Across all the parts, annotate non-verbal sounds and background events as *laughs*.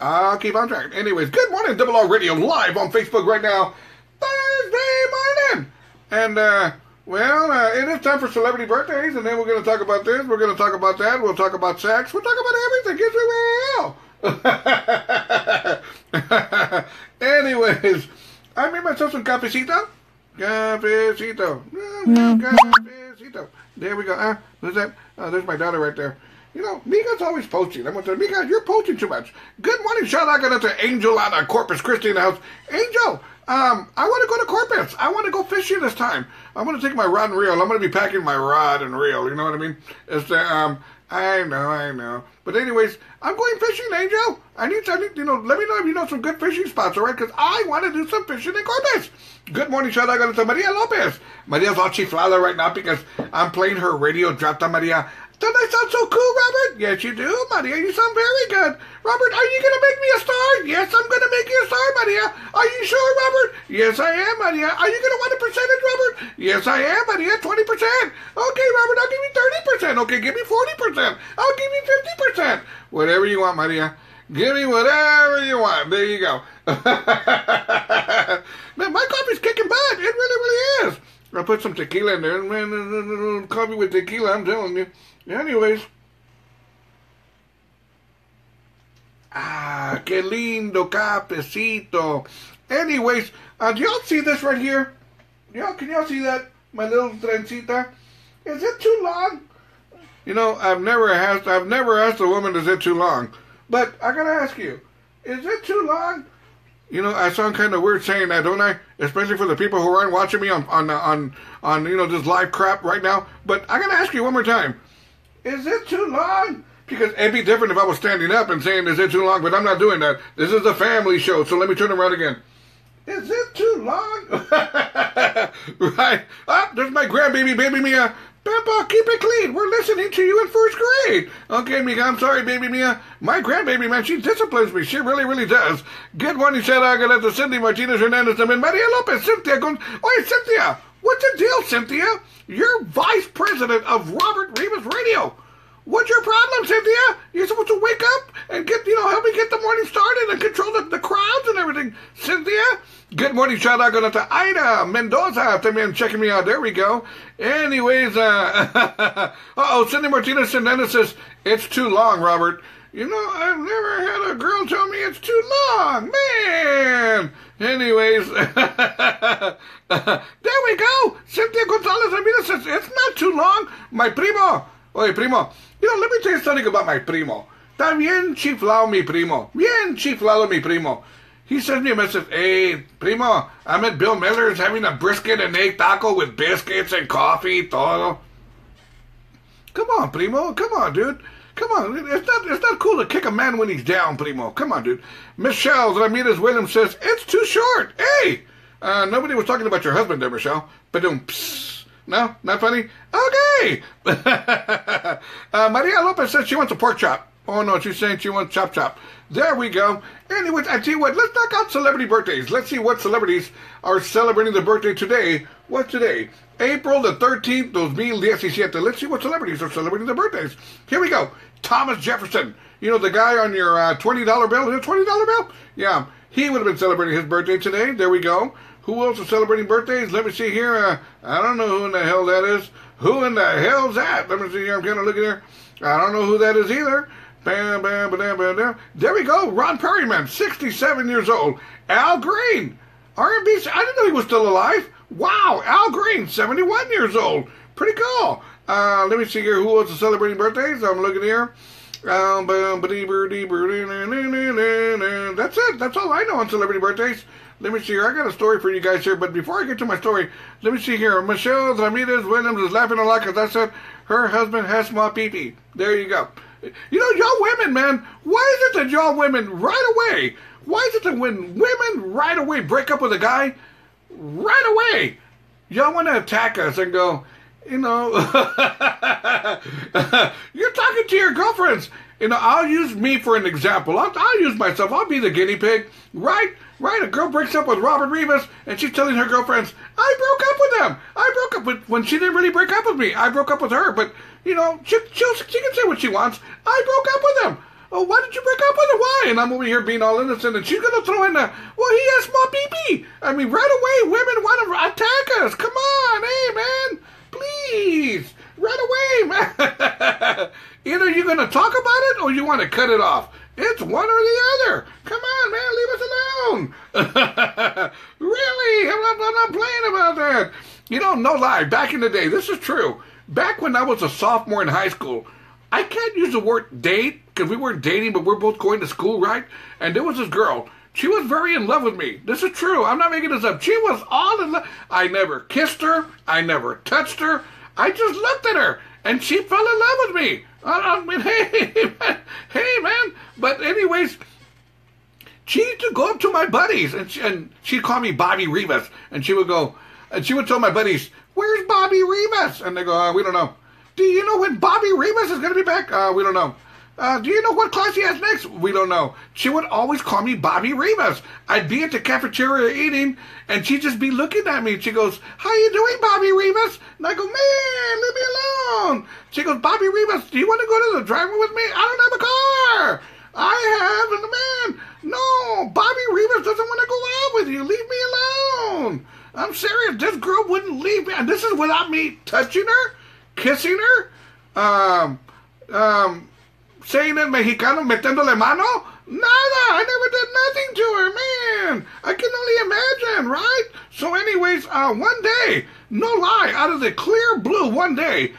I'll keep on track. Anyways, good morning, Double R Radio, live on Facebook right now, Thursday morning. And, uh, well, uh, it is time for celebrity birthdays, and then we're going to talk about this, we're going to talk about that, we'll talk about sex, we'll talk about everything. Yes, we will. *laughs* Anyways, I made myself some cafecito. Cafecito. Cafecito. There we go. Uh, who's that? Oh, there's my daughter right there. You know, Mika's always posting. I'm going to Mika, you're posting too much. Good morning. Shout out to Angel out of Corpus Christi in the house. Angel, um, I want to go to Corpus. I want to go fishing this time. I'm going to take my rod and reel. I'm going to be packing my rod and reel. You know what I mean? It's the, um, I know, I know. But anyways, I'm going fishing, Angel. I need, I need, you know, let me know if you know some good fishing spots, all right? Because I want to do some fishing in Corpus. Good morning, shout out to Maria Lopez. Maria's all chiflada right now because I'm playing her radio drop to Maria. Don't I sound so cool, Robert? Yes, you do, Maria. You sound very good. Robert, are you going to make me a star? Yes, I'm going to make you a star, Maria. Are you sure, Robert? Yes, I am, Maria. Are you going to want a percentage, Robert? Yes, I am, Maria. 20%. Okay, Robert, I'll give you 30%. Okay, give me 40%. I'll give you 50%. Whatever you want, Maria. Give me whatever you want. There you go. *laughs* Man, my coffee's kicking butt. It really, really is. I put some tequila in there. Man, coffee with tequila, I'm telling you. Anyways. Ah, qué lindo cafecito. Anyways, uh, do y'all see this right here? Y'all, can y'all see that? My little trencita? Is it too long? You know, I've never asked, I've never asked a woman, is it too long? But I gotta ask you, is it too long? You know, I sound kind of weird saying that, don't I? Especially for the people who aren't watching me on on on on you know this live crap right now. But I gotta ask you one more time: Is it too long? Because it'd be different if I was standing up and saying, "Is it too long?" But I'm not doing that. This is a family show, so let me turn around again. Is it too long? *laughs* right. Ah, there's my grandbaby, baby Mia. Papa, keep it clean. We're listening to you in first grade. Okay, Mika, I'm sorry, baby Mia. My grandbaby, man, she disciplines me. She really, really does. Good morning, Shara to Cindy Martinez Hernandez and Maria Lopez. Cynthia Gon- Oi, Cynthia, what's the deal, Cynthia? You're vice president of Robert Rivas Radio. What's your problem, Cynthia? You're supposed to wake up and get, you know, help me get the morning started and control the, the crowds and everything. Cynthia? Good morning, shout out going to Ida Mendoza. También checking me out. There we go. Anyways, uh, *laughs* oh, Cindy Martinez Hernandez says, it's too long, Robert. You know, I've never had a girl tell me it's too long. Man! Anyways, *laughs* there we go. Cynthia Gonzalez Ramirez says, it's not too long. My primo. Oye, primo, you know, let me tell you something about my primo. Está bien chiflado mi primo. Bien chiflado mi primo. He sends me a message, hey, primo, I'm at Bill Miller's having a brisket and egg taco with biscuits and coffee, todo. Come on, primo. Come on, dude. Come on. It's not, it's not cool to kick a man when he's down, primo. Come on, dude. Michelle Ramirez Williams says, it's too short. Hey! Uh, nobody was talking about your husband there, Michelle. Psst. No, not funny. Okay. *laughs* uh, Maria Lopez says she wants a pork chop. Oh no, she's saying she wants chop chop. There we go. Anyways, I tell you what, let's knock out celebrity birthdays. Let's see what celebrities are celebrating their birthday today. What today? April the 13th, 2017. Let's see what celebrities are celebrating their birthdays. Here we go. Thomas Jefferson. You know, the guy on your uh, $20 bill? Is it $20 bill? Yeah. He would have been celebrating his birthday today. There we go. Who else is celebrating birthdays? Let me see here. Uh, I don't know who in the hell that is. Who in the hell's that? Let me see here. I'm kind of looking here. I don't know who that is either. Bam, bam, bam, bam, bam. There we go. Ron Perlman, 67 years old. Al Green, R&B. I didn't know he was still alive. Wow, Al Green, 71 years old. Pretty cool. Uh, let me see here. Who is celebrating birthdays? I'm looking here. That's it. That's all I know on celebrity birthdays. Let me see here. I got a story for you guys here, but before I get to my story, let me see here. Michelle Ramirez Williams is laughing a lot because I said her husband has small pee There you go. You know, y'all women, man, why is it that y'all women right away, why is it that when women right away break up with a guy, right away, y'all want to attack us and go, you know, *laughs* you're talking to your girlfriends. You know, I'll use me for an example. I'll, I'll, use myself. I'll be the guinea pig, right? Right? A girl breaks up with Robert Rivas, and she's telling her girlfriends, "I broke up with him. I broke up with when she didn't really break up with me. I broke up with her, but you know, she she, she can say what she wants. I broke up with him. oh, why did you break up with her? Why? And I'm over here being all innocent, and she's gonna throw in the, well, he has small pee I mean, right away, women want to attack us. Come on, hey, man, please, right away, man. *laughs* Either you're gonna talk about it or you want to cut it off. It's one or the other. Come on, man, leave us alone. *laughs* really? I'm not, I'm not playing about that. You know, no lie. Back in the day, this is true. Back when I was a sophomore in high school, I can't use the word date because we weren't dating, but we're both going to school, right? And there was this girl. She was very in love with me. This is true. I'm not making this up. She was all in love. I never kissed her. I never touched her. I just looked at her, and she fell in love with me. I mean, *laughs* hey, man, hey, man. But anyways, she used to go up to my buddies, and, she, and she'd call me Bobby Rivas, and she would go, and she would tell my buddies, "Where's Bobby Rivas?" And they go, uh, "We don't know." Do you know when Bobby Rivas is going to be back? Uh, we don't know. Uh, do you know what class he has next? We don't know. She would always call me Bobby Rivas. I'd be at the cafeteria eating, and she'd just be looking at me. And she goes, "How you doing, Bobby Rivas?" And I go, "Man, leave me alone." She goes, "Bobby Rivas, do you want to go to the drive with me? I don't have a car. I have, the man, no, Bobby Rivas doesn't want to go out with you. Leave me alone." I'm serious. This girl wouldn't leave me, and this is without me touching her, kissing her, um, um saying in Mexicano, metiéndole mano? Nada, I never did nothing to her, man. I can only imagine, right? So anyways, uh, one day, no lie, out of the clear blue, one day,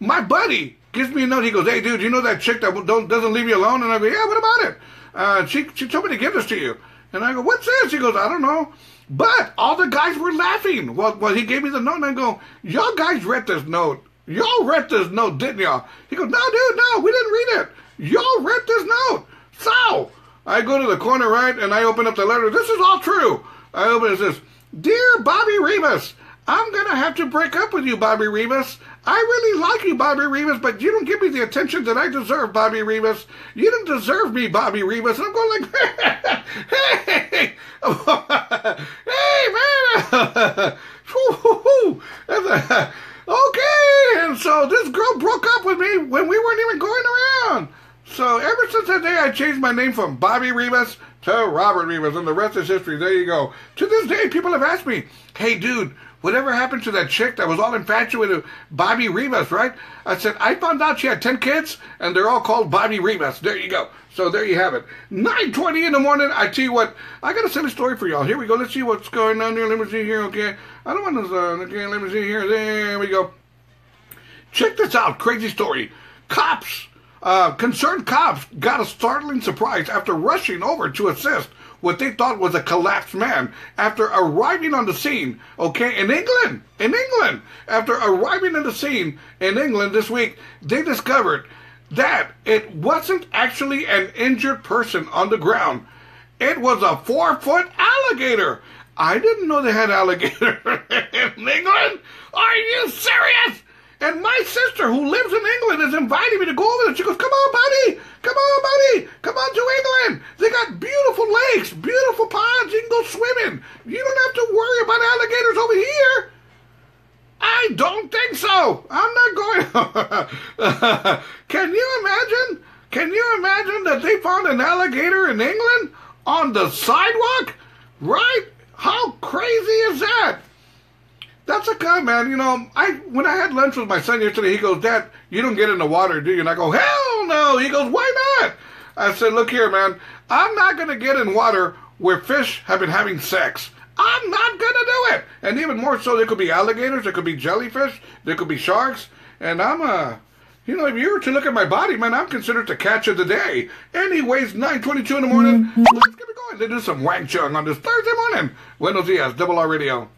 my buddy gives me a note. He goes, hey, dude, you know that chick that don't, doesn't leave you alone? And I go, yeah, what about it? Uh, she, she told me to give this to you. And I go, what's this? He goes, I don't know. But all the guys were laughing. Well, well, he gave me the note, and I go, y'all guys read this note. Y'all read this note, didn't y'all? He goes, no, dude, no, we didn't read it. Y'all read this note. So, I go to the corner right and I open up the letter. This is all true. I open it. Says, Dear Bobby Rivas, I'm to have to break up with you, Bobby Rivas. I really like you, Bobby Rivas, but you don't give me the attention that I deserve, Bobby Rivas. You don't deserve me, Bobby Rivas. And I'm going like, *laughs* hey, hey, *laughs* man. *laughs* okay. And so this girl broke up with me when we weren't even going around. So ever since that day, I changed my name from Bobby Rivas to Robert Rivas, and the rest is history. There you go. To this day, people have asked me, "Hey, dude, whatever happened to that chick that was all infatuated with Bobby Rivas?" Right? I said I found out she had ten kids, and they're all called Bobby Rivas. There you go. So there you have it. 9:20 in the morning. I tell you what, I got to send a story for y'all. Here we go. Let's see what's going on here. Let me see here. Okay, I don't want to. Uh, okay, let me see here. There we go. Check this out. Crazy story. Cops uh, concerned cops got a startling surprise after rushing over to assist what they thought was a collapsed man after arriving on the scene, okay, in England, in England. After arriving in the scene in England this week, they discovered that it wasn't actually an injured person on the ground. It was a four foot alligator. I didn't know they had alligator *laughs* in England. Are you serious? And my sister, who lives in England, is inviting me to go over there. She goes, Come on, buddy. Come on, buddy. Come on to England. They got beautiful lakes, beautiful ponds. You can go swimming. You don't have to worry about alligators over here. I don't think so. I'm not going. *laughs* Can you imagine? Can you imagine that they found an alligator in England on the sidewalk? Right? How crazy is that? That's a guy, man. You know, I when I had lunch with my son yesterday, he goes, "Dad, you don't get in the water, do you?" And I go, "Hell no!" He goes, "Why not?" I said, "Look here, man. I'm not gonna get in water where fish have been having sex. I'm not gonna do it. And even more so, there could be alligators, there could be jellyfish, there could be sharks, and I'm a." You know, if you were to look at my body, man, I'm considered the catch of the day. Anyways, 9.22 in the morning, mm-hmm. let's get it going. Let's do some Wang Chung on this Thursday morning. Buenos dias, Double R Radio.